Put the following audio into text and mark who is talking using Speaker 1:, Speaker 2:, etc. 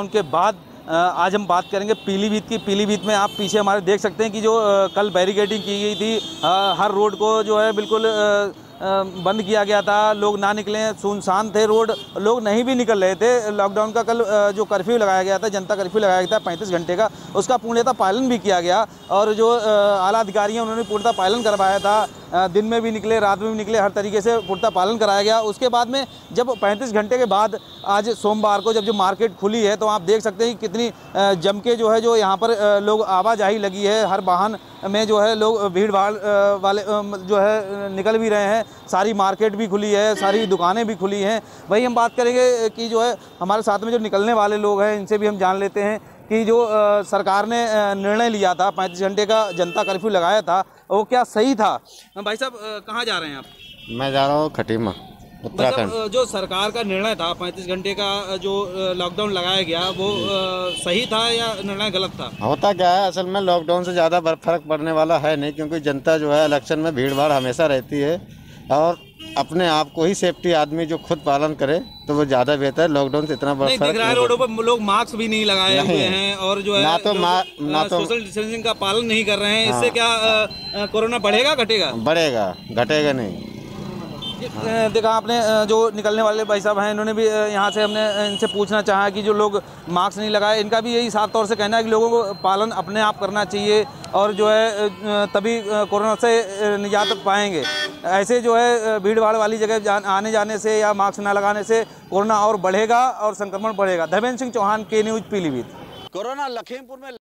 Speaker 1: उनके बाद आज हम बात करेंगे पीलीभीत की। पीलीभीत में आप पीछे हमारे देख सकते हैं कि जो कल बैरिकेडिंग की गई थी हर रोड को जो है बिल्कुल बंद किया गया था। लोग ना निकले, सुनसान थे रोड। लोग नहीं भी निकल रहे थे। लॉकडाउन का कल जो कर्फ्यू लगाया गया था, जनता कर्फ्यू लगाया गया था पैंतीस घंटे का, उसका पूर्णतः पालन भी किया गया और जो आला अधिकारी हैं उन्होंने पूर्णतः पालन करवाया था। दिन में भी निकले, रात में भी निकले, हर तरीके से पूर्णतः पालन कराया गया। उसके बाद में जब पैंतीस घंटे के बाद, आज सोमवार को जब जो मार्केट खुली है तो आप देख सकते हैं कि कितनी जम के जो है, जो यहाँ पर लोग आवाजाही लगी है। हर वाहन में जो है लोग भीड़ भाड़ वाले जो है निकल भी रहे हैं। सारी मार्केट भी खुली है, सारी दुकानें भी खुली हैं। वही हम बात करेंगे कि जो है, हमारे साथ में जो निकलने वाले लोग हैं, इनसे भी हम जान लेते हैं कि जो सरकार ने निर्णय लिया था, पैंतीस घंटे का जनता कर्फ्यू लगाया था, वो क्या सही था? भाई साहब कहाँ जा रहे हैं आप?
Speaker 2: मैं जा रहा हूँ खटीमा।
Speaker 1: उत्तराखंड। मतलब जो सरकार का निर्णय था पैंतीस घंटे का जो लॉकडाउन लगाया गया वो सही था या निर्णय गलत था?
Speaker 2: होता क्या है असल में लॉकडाउन से ज़्यादा फ़र्क पड़ने वाला है नहीं क्योंकि जनता जो है इलेक्शन में भीड़ भाड़ हमेशा रहती है और अपने आप को ही सेफ्टी आदमी जो खुद पालन करे तो वो ज़्यादा बेहतर लॉकडाउन से इतना
Speaker 1: बड़ा फ़र्क नहीं रोडों पर लोग मास्क भी नहीं लगाए हुए हैं और जो है ना तो ना तो सोशल डिस्टेंसिंग का पालन नहीं कर रहे हैं हाँ। इससे क्या कोरोना बढ़ेगा घटेगा?
Speaker 2: बढ़ेगा घटेगा नहीं।
Speaker 1: देखा आपने जो निकलने वाले भाई साहब हैं इन्होंने भी यहाँ से हमने इनसे पूछना चाहा कि जो लोग मास्क नहीं लगाए इनका भी यही साफ़ तौर से कहना है कि लोगों को पालन अपने आप करना चाहिए और जो है तभी कोरोना से निजात पाएँगे। ऐसे जो है भीड़ भाड़ वाली जगह जान, आने जाने से या मास्क ना लगाने से कोरोना और बढ़ेगा और संक्रमण बढ़ेगा। धर्मेंद्र सिंह चौहान के न्यूज़ पीलीभीत।
Speaker 3: कोरोना लखीमपुर में